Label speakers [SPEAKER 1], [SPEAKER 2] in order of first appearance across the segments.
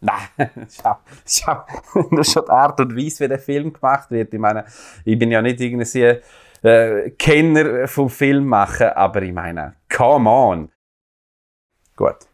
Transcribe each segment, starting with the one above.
[SPEAKER 1] Nein, schau, schau, nur schon die Art und Weise, wie der Film gemacht wird. Ich meine, ich bin ja nicht irgendwie äh, Kenner vom Film machen, aber ich meine, come on. Gut.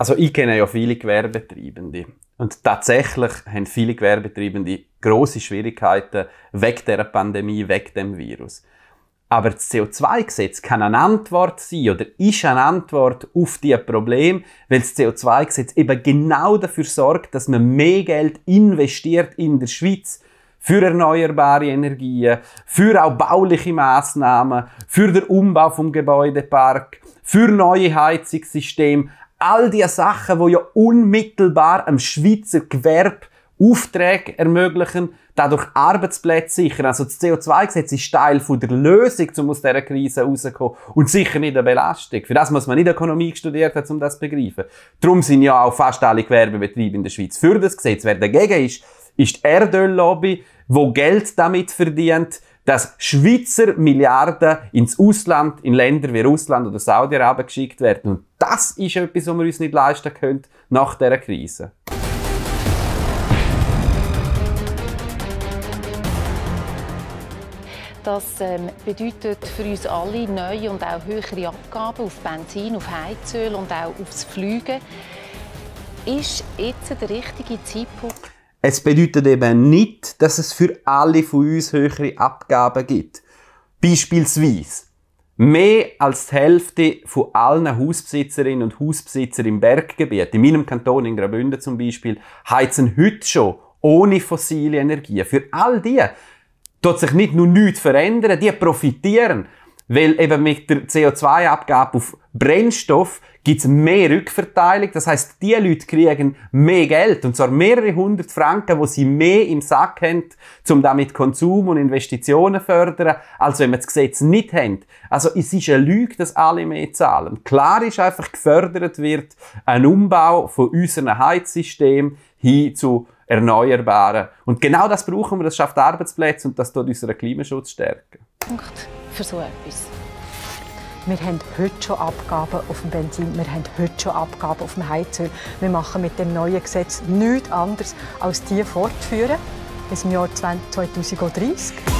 [SPEAKER 1] Also ich kenne ja viele Gewerbetreibende. Und tatsächlich haben viele Gewerbetreibende große Schwierigkeiten wegen der Pandemie, wegen dem Virus. Aber das CO2-Gesetz kann eine Antwort sein oder ist eine Antwort auf diese Problem, weil das CO2-Gesetz eben genau dafür sorgt, dass man mehr Geld investiert in der Schweiz für erneuerbare Energien, für auch bauliche Maßnahmen, für den Umbau vom Gebäudepark, für neue Heizungssysteme, all die Sachen, die ja unmittelbar am Schweizer Gewerbe Aufträge ermöglichen, dadurch Arbeitsplätze sichern. Also das CO2-Gesetz ist Teil von der Lösung, um aus dieser Krise rauszukommen und sicher nicht eine Belastung. Für das muss man nicht Ökonomie studiert haben, um das zu begreifen. Darum sind ja auch fast alle Gewerbebetriebe in der Schweiz für das Gesetz. Wer dagegen ist, ist die Erdöllobby, wo Geld damit verdient, dass Schweizer Milliarden ins Ausland, in Länder wie Russland oder Saudi-Arabien geschickt werden. Und das ist etwas, was wir uns nicht leisten können nach dieser Krise.
[SPEAKER 2] Das ähm, bedeutet für uns alle neue und auch höhere Abgaben auf Benzin, auf Heizöl und auch aufs Fliegen. Ist jetzt der richtige Zeitpunkt?
[SPEAKER 1] Es bedeutet eben nicht, dass es für alle von uns höhere Abgaben gibt. Beispielsweise mehr als die Hälfte von allen Hausbesitzerinnen und Hausbesitzer im Berggebiet, in meinem Kanton in Graubünden zum Beispiel, heizen heute schon ohne fossile Energie. Für all die tut sich nicht nur nichts verändern, die profitieren. Weil eben mit der CO2-Abgabe auf Brennstoff gibt es mehr Rückverteilung. Das heißt, die Leute kriegen mehr Geld. Und zwar mehrere hundert Franken, wo sie mehr im Sack haben, um damit Konsum und Investitionen zu fördern, als wenn wir das Gesetz nicht haben. Also, es ist eine Lüge, dass alle mehr zahlen. Klar ist einfach, gefördert wird ein Umbau von unserem Heizsystem hin zu Erneuerbaren. Und genau das brauchen wir. Das schafft Arbeitsplätze und das tut unseren Klimaschutz stärken.
[SPEAKER 2] Punkt für so etwas.
[SPEAKER 3] Wir haben heute schon Abgaben auf dem Benzin, wir haben heute schon Abgaben auf dem Heizöl. Wir machen mit dem neuen Gesetz nichts anderes, als die fortzuführen bis im Jahr 2030.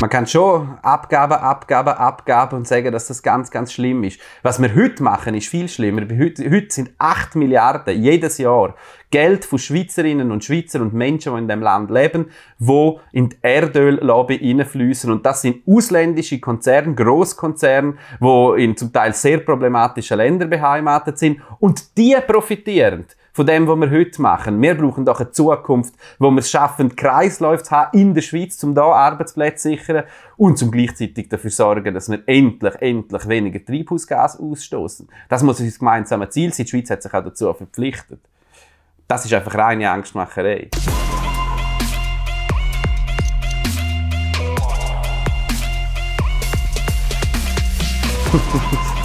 [SPEAKER 1] Man kann schon Abgaben, Abgaben, Abgaben und sagen, dass das ganz, ganz schlimm ist. Was wir heute machen, ist viel schlimmer. Heute, heute sind 8 Milliarden jedes Jahr Geld von Schweizerinnen und Schweizer und Menschen, die in dem Land leben, wo in die Erdöllobby hineinfließen. Und das sind ausländische Konzerne, Großkonzerne, wo in zum Teil sehr problematischen Ländern beheimatet sind. Und die profitieren von dem, was wir heute machen. Wir brauchen doch eine Zukunft, wo wir es schaffen, Kreisläufe zu haben in der Schweiz, um da Arbeitsplätze zu sichern und zum gleichzeitig dafür sorgen, dass wir endlich, endlich weniger Treibhausgas ausstoßen. Das muss unser gemeinsames Ziel sein. Die Schweiz hat sich auch dazu verpflichtet. Das ist einfach reine Angstmacherei.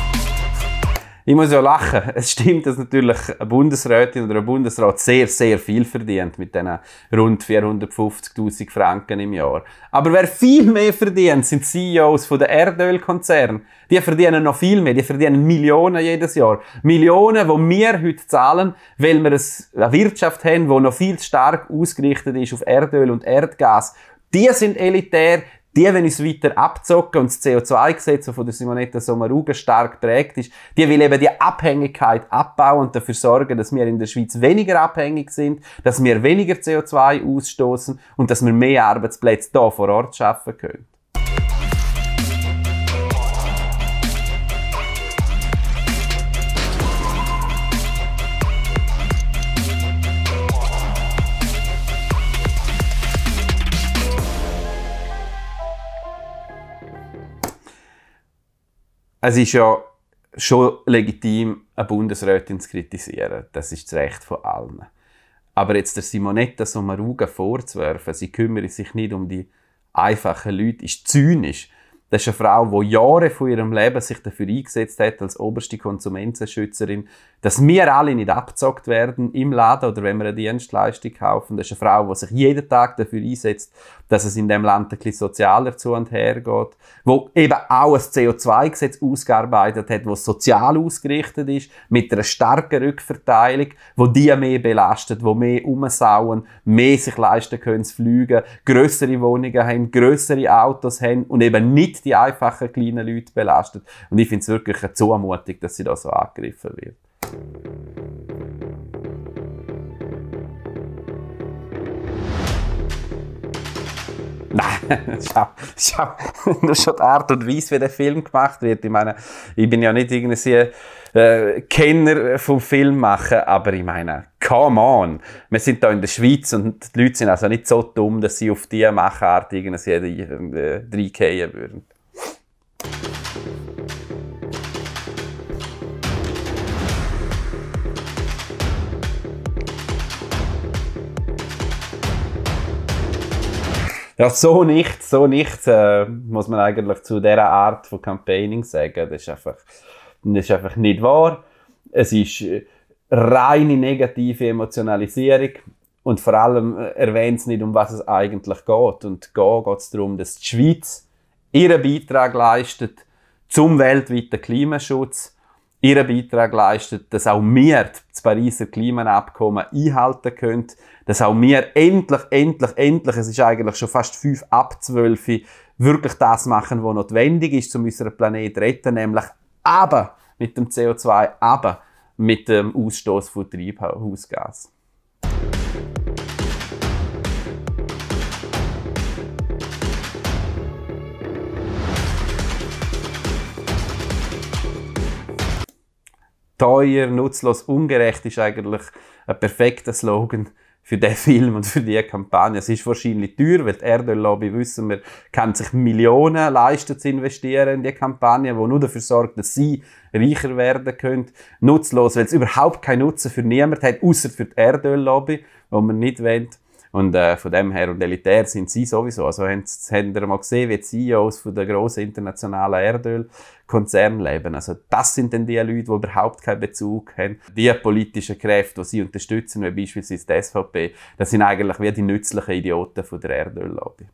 [SPEAKER 1] Ich muss ja lachen. Es stimmt, dass natürlich eine Bundesrätin oder ein Bundesrat sehr, sehr viel verdient mit diesen rund 450.000 Franken im Jahr. Aber wer viel mehr verdient, sind CEOs von den Erdölkonzernen. Die verdienen noch viel mehr. Die verdienen Millionen jedes Jahr. Millionen, die wir heute zahlen, weil wir eine Wirtschaft haben, die noch viel stark ausgerichtet ist auf Erdöl und Erdgas. Die sind elitär, die, wenn es weiter abzocken und das CO2-Gesetz, das von der Simonetta Sommaruga stark prägt ist, die will eben die Abhängigkeit abbauen und dafür sorgen, dass wir in der Schweiz weniger abhängig sind, dass wir weniger CO2 ausstoßen und dass wir mehr Arbeitsplätze hier vor Ort schaffen können. Es ist ja schon legitim, eine Bundesrätin zu kritisieren. Das ist das Recht von allen. Aber jetzt der Simonetta Sommaruga vorzuwerfen, sie kümmere sich nicht um die einfachen Leute, ist zynisch. Das ist eine Frau, die Jahre von ihrem Leben sich dafür eingesetzt hat, als oberste Konsumentenschützerin, dass wir alle nicht abgezockt werden im Laden oder wenn wir eine Dienstleistung kaufen. Das ist eine Frau, die sich jeden Tag dafür einsetzt, dass es in dem Land ein bisschen sozialer zu und her geht, wo eben auch ein CO2-Gesetz ausgearbeitet hat, das sozial ausgerichtet ist, mit einer starken Rückverteilung, wo die mehr belastet, wo mehr umsauen, mehr sich leisten können zu fliegen, größere Wohnungen haben, größere Autos haben und eben nicht die einfachen kleinen Leute belastet. Und ich finde es wirklich eine Zumutung, dass sie da so angegriffen wird. Nein, schau, schau, nur schon die Art und Weise, wie der Film gemacht wird. Ich meine, ich bin ja nicht irgendwie äh, Kenner vom Film machen, aber ich meine, come on! Wir sind da in der Schweiz und die Leute sind also nicht so dumm, dass sie auf diese Machart irgendwie äh, reingehen würden. Ja, so nicht, so nicht, äh, muss man eigentlich zu dieser Art von Campaigning sagen. Das ist einfach, das ist einfach nicht wahr. Es ist äh, reine negative Emotionalisierung. Und vor allem äh, erwähnt es nicht, um was es eigentlich geht. Und da geht es darum, dass die Schweiz ihren Beitrag leistet zum weltweiten Klimaschutz ihren Beitrag leistet, dass auch wir das Pariser Klimaabkommen einhalten können, dass auch wir endlich, endlich, endlich, es ist eigentlich schon fast fünf ab zwölf, wirklich das machen, was notwendig ist, um unseren Planeten zu retten, nämlich aber mit dem CO2, aber mit dem Ausstoß von Treibhausgas. Teuer, nutzlos, ungerecht ist eigentlich ein perfekter Slogan für den Film und für die Kampagne. Es ist wahrscheinlich teuer, weil die Erdöllobby, wissen wir, kann sich Millionen leisten zu investieren in die Kampagne, die nur dafür sorgt, dass sie reicher werden können. Nutzlos, weil es überhaupt keinen Nutzen für niemand hat, außer für die Erdöllobby, wo man nicht will. Und äh, von dem her, und elitär sind sie sowieso. Also haben, haben ihr mal gesehen, wie die CEOs von der grossen internationalen Erdölkonzernen leben. Also das sind dann die Leute, die überhaupt keinen Bezug haben. Die politischen Kräfte, die sie unterstützen, wie beispielsweise die SVP, das sind eigentlich wie die nützlichen Idioten von der Erdöllobby.